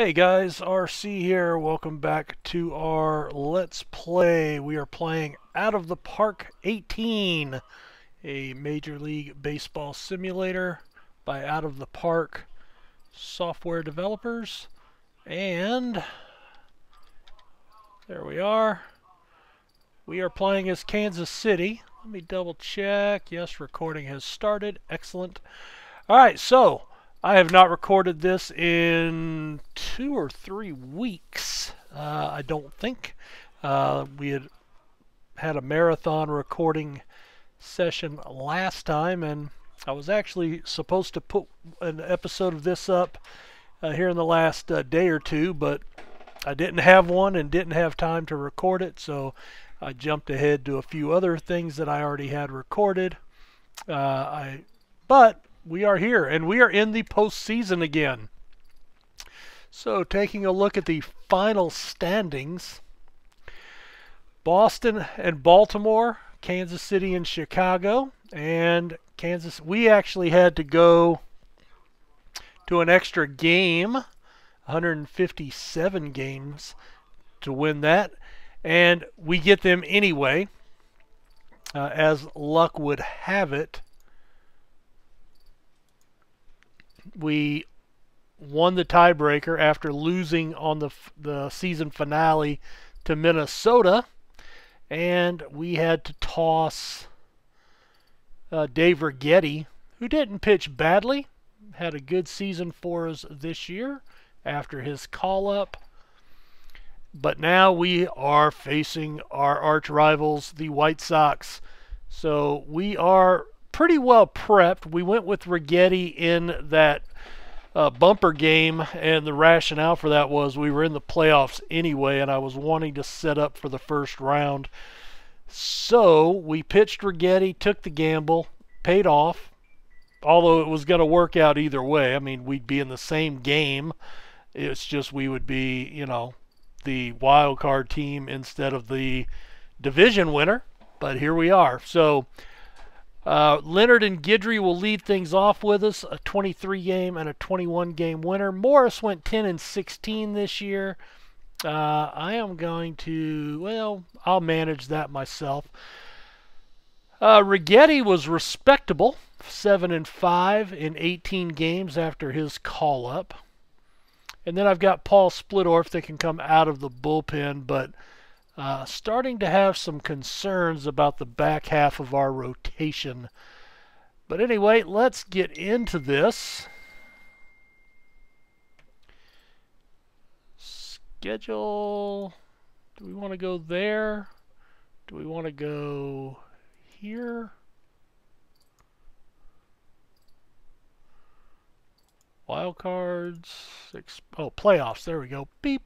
Hey guys, RC here. Welcome back to our Let's Play. We are playing Out of the Park 18, a Major League Baseball simulator by Out of the Park software developers. And there we are. We are playing as Kansas City. Let me double check. Yes, recording has started. Excellent. All right, so I have not recorded this in two or three weeks. Uh, I don't think. Uh, we had had a marathon recording session last time, and I was actually supposed to put an episode of this up uh, here in the last uh, day or two, but I didn't have one and didn't have time to record it, so I jumped ahead to a few other things that I already had recorded. Uh, I, but we are here and we are in the postseason again. So, taking a look at the final standings Boston and Baltimore, Kansas City and Chicago, and Kansas. We actually had to go to an extra game, 157 games to win that, and we get them anyway. Uh, as luck would have it, we won the tiebreaker after losing on the the season finale to Minnesota, and we had to toss uh, Dave Righetti, who didn't pitch badly, had a good season for us this year after his call up. But now we are facing our arch rivals, the White Sox. So we are pretty well prepped. We went with Righetti in that uh, bumper game, and the rationale for that was we were in the playoffs anyway, and I was wanting to set up for the first round. So we pitched Righetti, took the gamble, paid off. Although it was going to work out either way. I mean, we'd be in the same game. It's just we would be, you know, the wild card team instead of the division winner. But here we are. So uh, Leonard and Guidry will lead things off with us, a 23 game and a 21 game winner. Morris went 10 and 16 this year. Uh, I am going to, well, I'll manage that myself. Uh, Righetti was respectable, 7 and 5 in 18 games after his call up. And then I've got Paul Splittorff that can come out of the bullpen, but uh, starting to have some concerns about the back half of our rotation. But anyway, let's get into this. Schedule. Do we want to go there? Do we want to go here? Wild cards. Oh, playoffs. There we go. Beep.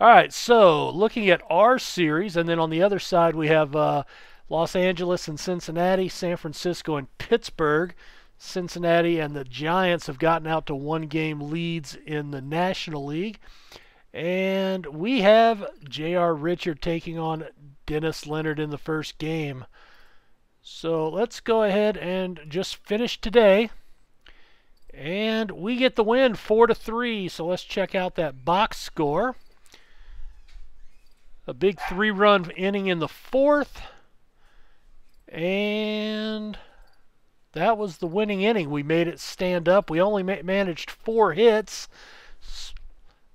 All right, so looking at our series, and then on the other side we have uh, Los Angeles and Cincinnati, San Francisco and Pittsburgh. Cincinnati and the Giants have gotten out to one game leads in the National League. And we have J.R. Richard taking on Dennis Leonard in the first game. So let's go ahead and just finish today. And we get the win 4 to 3. So let's check out that box score. A big three run inning in the fourth. And that was the winning inning. We made it stand up. We only ma managed four hits.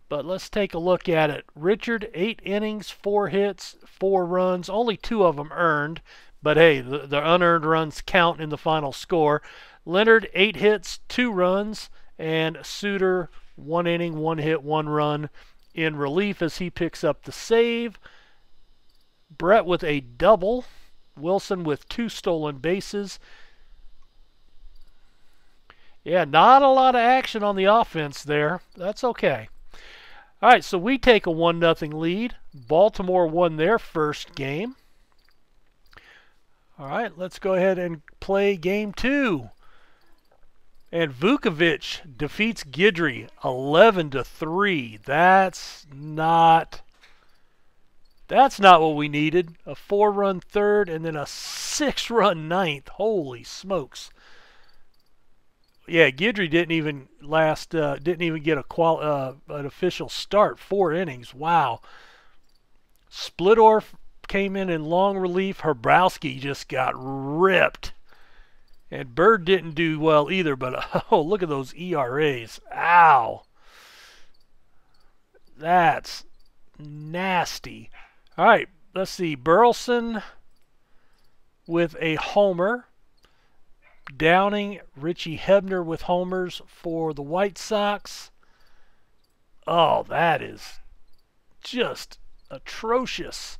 But let's take a look at it. Richard, eight innings, four hits, four runs, only two of them earned. But hey, the, the unearned runs count in the final score. Leonard, eight hits, two runs, and Suter, one inning, one hit, one run in relief as he picks up the save. Brett with a double. Wilson with two stolen bases. Yeah, not a lot of action on the offense there. That's okay. All right, so we take a 1 0 lead. Baltimore won their first game. All right, let's go ahead and play game two. And Vukovich defeats Guidry 11 to 3. That's not that's not what we needed. A four-run third and then a six-run ninth. Holy smokes. yeah, Guidry didn't even last. Uh, didn't even get a qual uh, an official start. Four innings. Wow. Splittorff came in in long relief. Hrabosky just got ripped. And Bird didn't do well either, but oh, look at those ERAs. Ow. That's nasty. All right, let's see. Burleson with a homer. Downing, Richie Hebner with homers for the White Sox. Oh, that is just atrocious.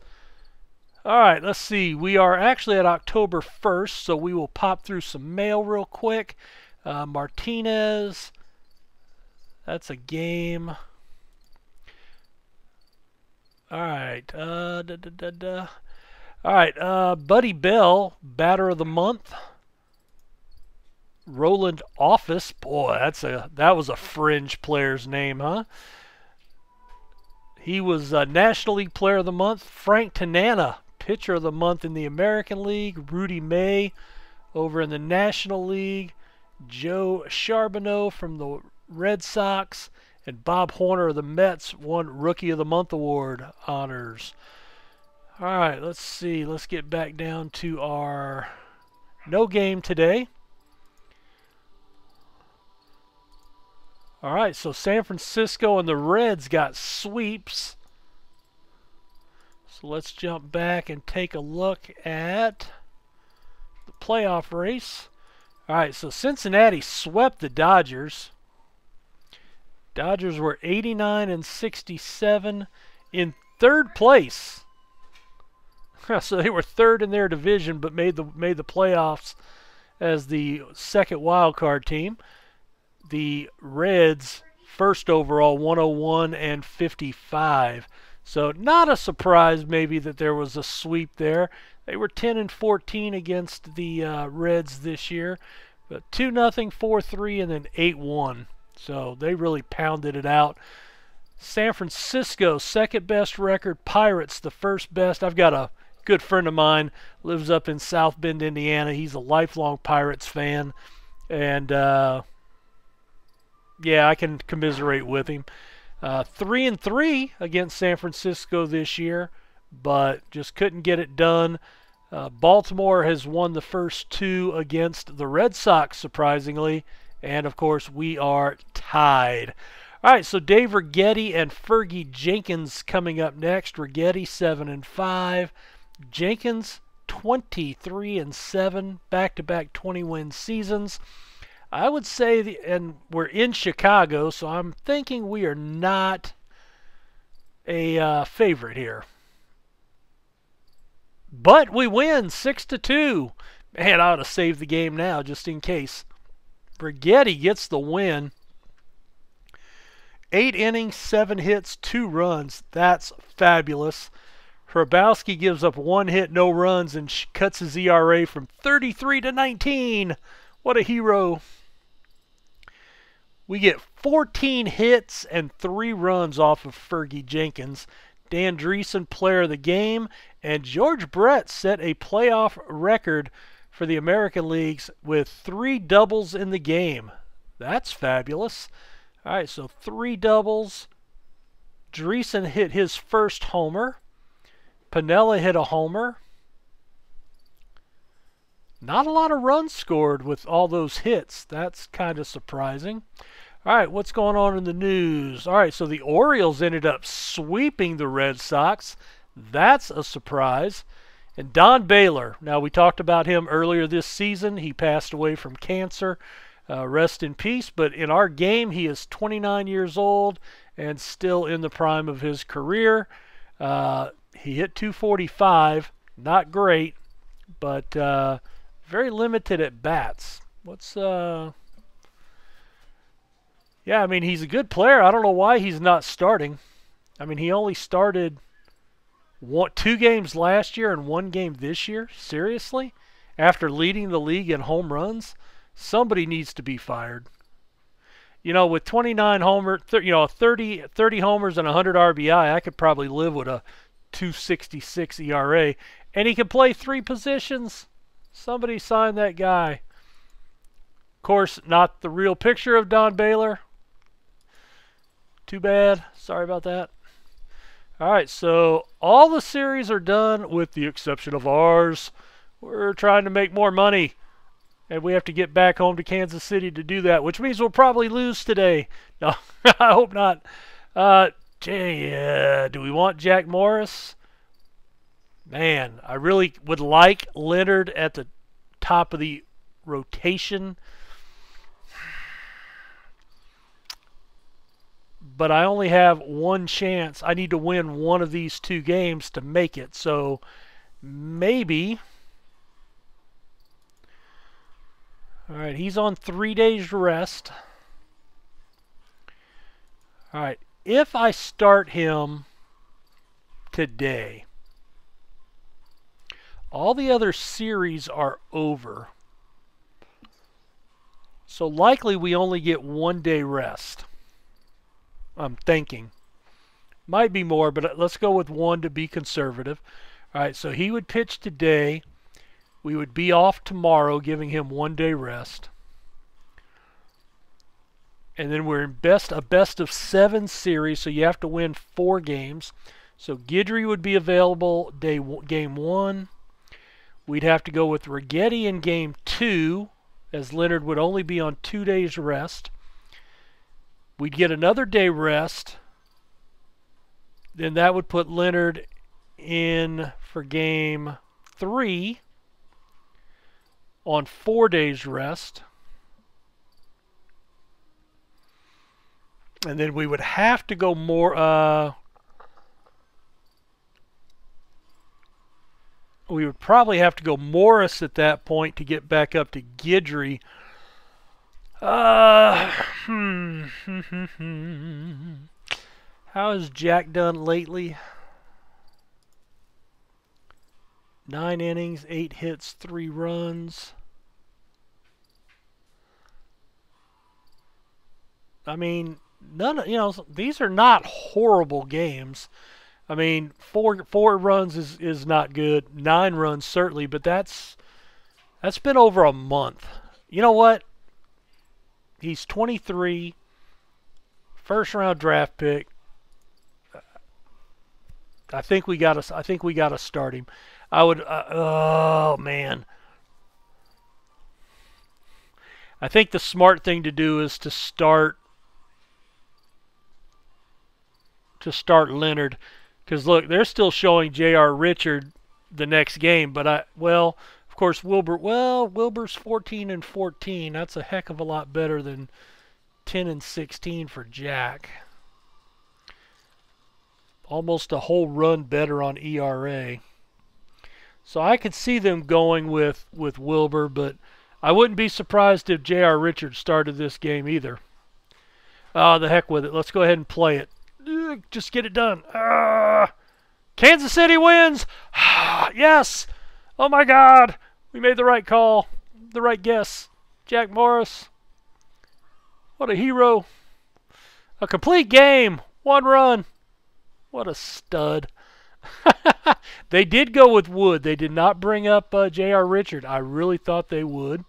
All right, let's see. We are actually at October 1st, so we will pop through some mail real quick. Uh, Martinez, that's a game. All right. Uh, da, da, da. All right. Uh, Buddy Bell, batter of the month. Rowland Office. Boy, that's a that was a fringe player's name, huh? He was uh, National League Player of the Month. Frank Tanana, Pitcher of the Month in the American League. Rudy May over in the National League. Joe Charboneau from the Red Sox. And Bob Horner of the Mets won Rookie of the Month award honors. All right, let's see. Let's get back down to our no game today. All right, so San Francisco and the Reds got sweeps. So let's jump back and take a look at the playoff race. All right, so Cincinnati swept the Dodgers. Dodgers were 89 and 67 in third place. so they were third in their division, but made the made the playoffs as the second wild card team. The Reds first overall 101 and 55. So not a surprise maybe that there was a sweep there. They were 10 and 14 against the uh, Reds this year, but 2 nothing, 4-3 and then 8-1. So they really pounded it out. San Francisco, second best record. Pirates, the first best. I've got a good friend of mine lives up in South Bend, Indiana. He's a lifelong Pirates fan, and uh, yeah, I can commiserate with him. Uh, three and three against San Francisco this year, but just couldn't get it done. Uh, Baltimore has won the first two against the Red Sox, surprisingly, and of course, we are tied. All right, so Dave Righetti and Fergie Jenkins coming up next. Righetti seven and five, Jenkins 23 and seven, back-to-back 20-win seasons. I would say, the, and we're in Chicago, so I'm thinking we are not a uh, favorite here. But we win six to two. Man, I ought to save the game now just in case. Righetti gets the win. Eight innings, seven hits, two runs. That's fabulous. Hrabosky gives up one hit, no runs, and cuts his ERA from 33 to 19. What a hero. We get 14 hits and three runs off of Fergie Jenkins. Dan Driessen, player of the game, and George Brett set a playoff record for the American Leagues with three doubles in the game. That's fabulous. All right, so three doubles. Driessen hit his first homer. Piniella hit a homer. Not a lot of runs scored with all those hits. That's kind of surprising. All right, what's going on in the news? All right, so the Orioles ended up sweeping the Red Sox. That's a surprise. And Don Baylor, now we talked about him earlier this season. He passed away from cancer. Uh, rest in peace. But in our game, he is 29 years old and still in the prime of his career. Uh, he hit 245, not great, but uh, very limited at bats. What's uh? Yeah, I mean he's a good player. I don't know why he's not starting. I mean he only started one, two games last year and one game this year? Seriously? After leading the league in home runs? Somebody needs to be fired. You know, with 29 homer, you know, 30, 30 homers and 100 RBI, I could probably live with a 266 ERA. And he can play three positions. Somebody sign that guy. Of course, not the real picture of Don Baylor. Too bad. Sorry about that. All right, so all the series are done with the exception of ours. We're trying to make more money, and we have to get back home to Kansas City to do that, which means we'll probably lose today. No, I hope not. Uh, uh, do we want Jack Morris? Man, I really would like Leonard at the top of the rotation. But I only have one chance. I need to win one of these two games to make it. So maybe. All right, he's on three days rest. All right, if I start him today, all the other series are over. So likely we only get one day rest. I'm thinking. Might be more, but let's go with one to be conservative. All right, so he would pitch today. We would be off tomorrow, giving him one day rest. And then we're in best a best of seven series, so you have to win four games. So Guidry would be available day game one. We'd have to go with Righetti in game two, as Leonard would only be on two days rest. We'd get another day rest. Then that would put Leonard in for game three on four days rest. And then we would have to go more. Uh, we would probably have to go Morris at that point to get back up to Guidry. Uh, hmm. How has Jack done lately? Nine innings, eight hits, three runs. I mean, none of, you know, these are not horrible games. I mean, four four runs is is not good. Nine runs certainly, but that's that's been over a month. You know what? He's 23, first round draft pick. I think we got to. I think we got to start him. I would. Uh, oh man. I think the smart thing to do is to start to start Leonard because look, they're still showing J.R. Richard the next game, but I well, of course Wilbur. Well, Wilbur's 14 and 14. That's a heck of a lot better than 10 and 16 for Jack. Almost a whole run better on ERA. So I could see them going with with Wilbur, but I wouldn't be surprised if J.R. Richard started this game either. Ah, oh, the heck with it. Let's go ahead and play it. Just get it done. Uh, Kansas City wins. yes. Oh my God. We made the right call. The right guess. Jack Morris. What a hero. A complete game. One run. What a stud. they did go with Wood. They did not bring up uh, J.R. Richard. I really thought they would.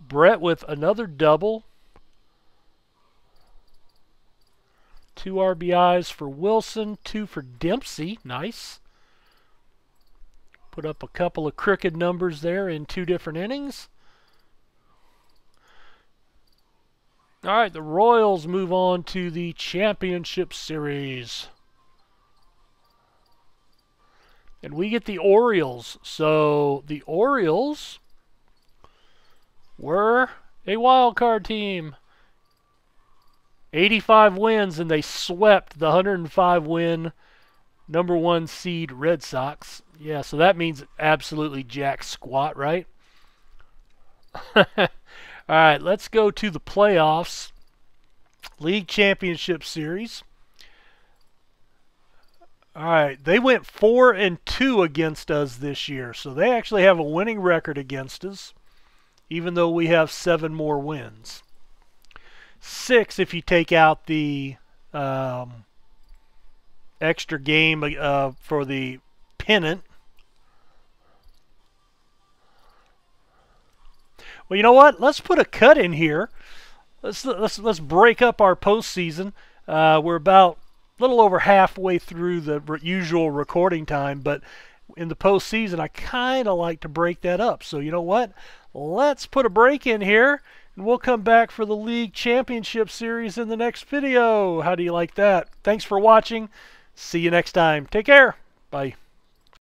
Brett with another double. Two RBIs for Wilson, two for Dempsey. Nice. Put up a couple of crooked numbers there in two different innings. All right, the Royals move on to the Championship Series. And we get the Orioles. So the Orioles were a wild card team. 85 wins, and they swept the 105 win number one seed Red Sox. Yeah, so that means absolutely jack squat, right? All right, let's go to the playoffs. League Championship Series. All right, they went 4 and 2 against us this year. So they actually have a winning record against us even though we have 7 more wins six if you take out the um, extra game uh, for the pennant. Well, you know what? Let's put a cut in here. Let's let's let's break up our postseason. Uh, we're about a little over halfway through the usual recording time, but in the postseason, I kind of like to break that up. So you know what? Let's put a break in here, and we'll come back for the league championship series in the next video. How do you like that? Thanks for watching. See you next time. Take care. Bye.